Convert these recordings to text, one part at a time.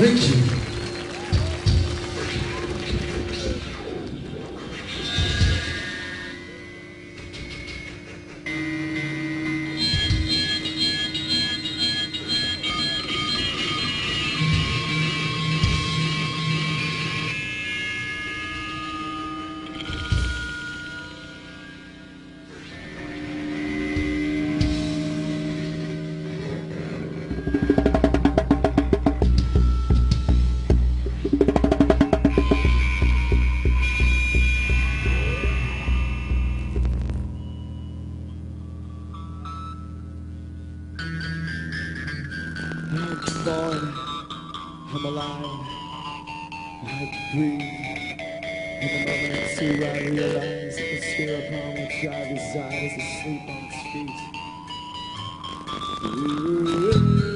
Bem-vindo. I'm alive, I breathe. In the moment or two I realize that the sphere upon which I reside is asleep on its feet.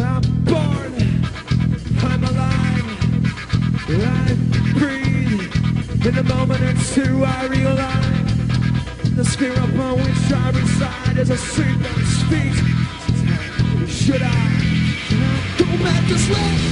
I'm born, I'm alive, I breathe. In the moment or two I realize the sphere upon which I reside is a sleep its. Should I go back to sleep?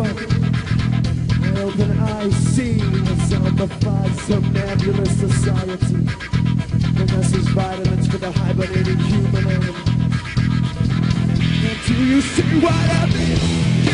Up. My open eyes see a zombified, somnambulous society. The message vitamins for the hibernating human animal. And do you see what I mean?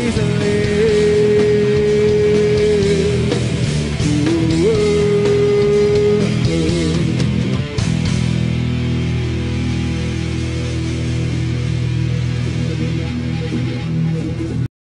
praise